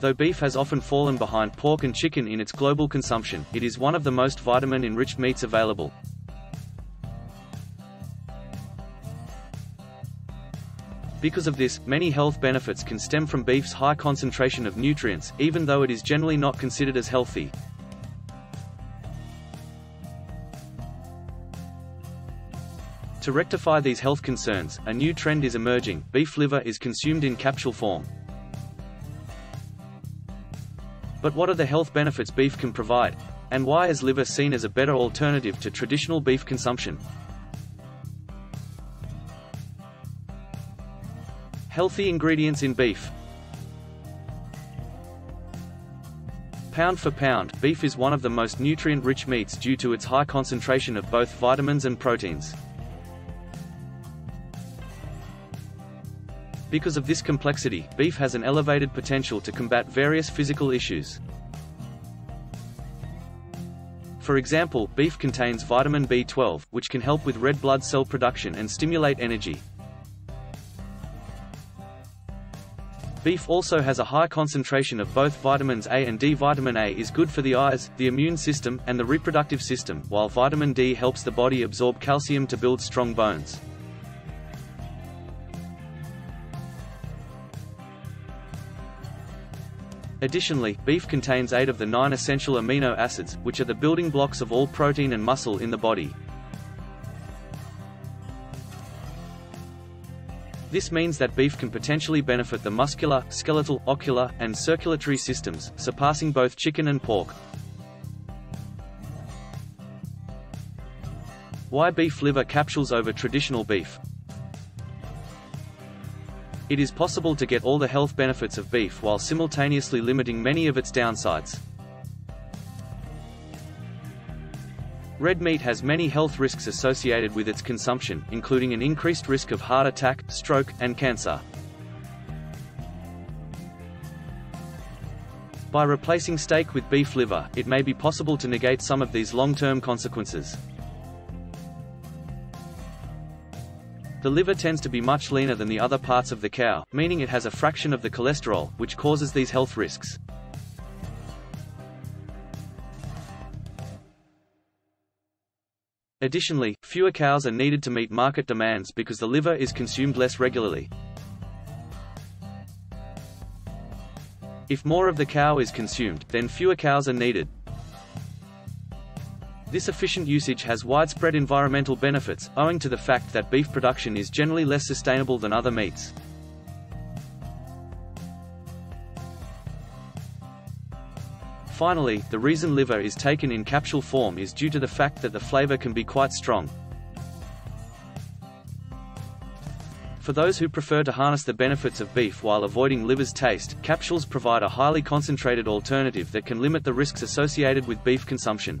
Though beef has often fallen behind pork and chicken in its global consumption, it is one of the most vitamin-enriched meats available. Because of this, many health benefits can stem from beef's high concentration of nutrients, even though it is generally not considered as healthy. To rectify these health concerns, a new trend is emerging, beef liver is consumed in capsule form. But what are the health benefits beef can provide? And why is liver seen as a better alternative to traditional beef consumption? Healthy ingredients in beef Pound for pound, beef is one of the most nutrient-rich meats due to its high concentration of both vitamins and proteins. Because of this complexity, beef has an elevated potential to combat various physical issues. For example, beef contains vitamin B12, which can help with red blood cell production and stimulate energy. Beef also has a high concentration of both vitamins A and D. Vitamin A is good for the eyes, the immune system, and the reproductive system, while vitamin D helps the body absorb calcium to build strong bones. Additionally, beef contains eight of the nine essential amino acids, which are the building blocks of all protein and muscle in the body. This means that beef can potentially benefit the muscular, skeletal, ocular, and circulatory systems, surpassing both chicken and pork. Why beef liver capsules over traditional beef? It is possible to get all the health benefits of beef while simultaneously limiting many of its downsides. Red meat has many health risks associated with its consumption, including an increased risk of heart attack, stroke, and cancer. By replacing steak with beef liver, it may be possible to negate some of these long-term consequences. The liver tends to be much leaner than the other parts of the cow, meaning it has a fraction of the cholesterol, which causes these health risks. Additionally, fewer cows are needed to meet market demands because the liver is consumed less regularly. If more of the cow is consumed, then fewer cows are needed. This efficient usage has widespread environmental benefits, owing to the fact that beef production is generally less sustainable than other meats. Finally, the reason liver is taken in capsule form is due to the fact that the flavor can be quite strong. For those who prefer to harness the benefits of beef while avoiding liver's taste, capsules provide a highly concentrated alternative that can limit the risks associated with beef consumption.